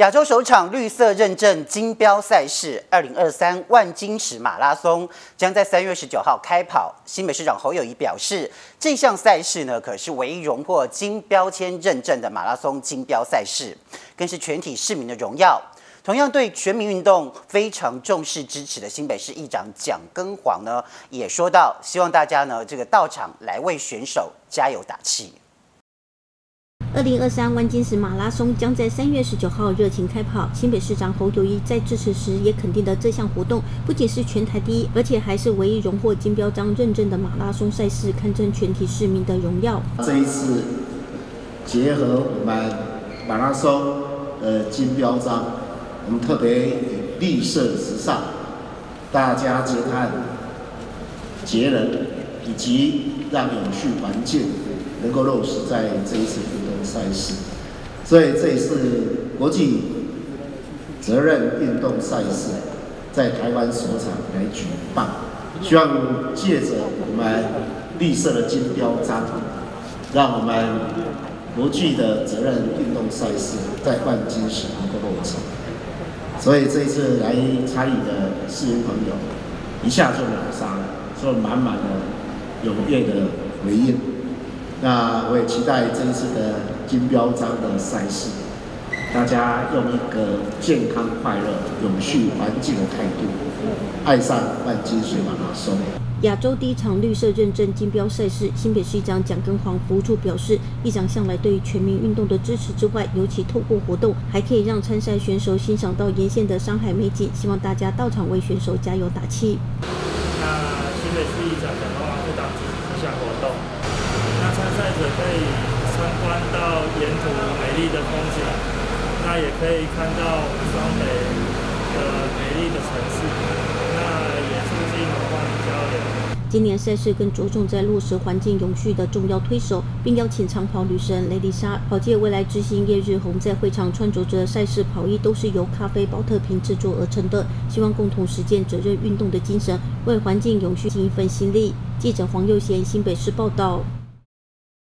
亚洲首场绿色认证金标赛事——二零二三万金石马拉松，将在三月十九号开跑。新北市长侯友谊表示，这项赛事呢，可是唯一荣获金标签认证的马拉松金标赛事，更是全体市民的荣耀。同样对全民运动非常重视支持的新北市议长蒋根煌呢，也说到，希望大家呢，这个到场来为选手加油打气。二零二三万金石马拉松将在三月十九号热情开跑。新北市长侯友谊在致辞时也肯定了这项活动不仅是全台第一，而且还是唯一荣获金标章认证的马拉松赛事，堪称全体市民的荣耀。这一次结合我们马拉松呃金标章，我们特别绿色时尚、大家节碳、节能以及让永续环境能够落实在这一次运动。赛事，所以这一次国际责任运动赛事在台湾首场来举办，希望借着我们绿色的金标章，让我们国际的责任运动赛事在冠军时能够落成。所以这一次来参与的市民朋友，一下就秒杀了，做满满的踊跃的回应。那我也期待这一次的金标章的赛事，大家用一个健康、快乐、永续环境的态度，爱上万金水马拉松。亚洲第一场绿色认证金标赛事，新北市长蒋根煌服务处表示，议长向来对于全民运动的支持之外，尤其透过活动，还可以让参赛选手欣赏到沿线的山海美景，希望大家到场为选手加油打气。那新北市议长蒋根煌部长支持这项活动。参赛者可以参观到沿途美丽的风景，那也可以看到双北的美丽的城市，那也促进文化交流。今年赛事更着重在落实环境永续的重要推手，并邀请长跑女神雷丽莎、跑界未来之星叶日红在会场穿着着赛事跑衣，都是由咖啡包特瓶制作而成的，希望共同实践责任运动的精神，为环境永续尽一份心力。记者黄佑贤新北市报道。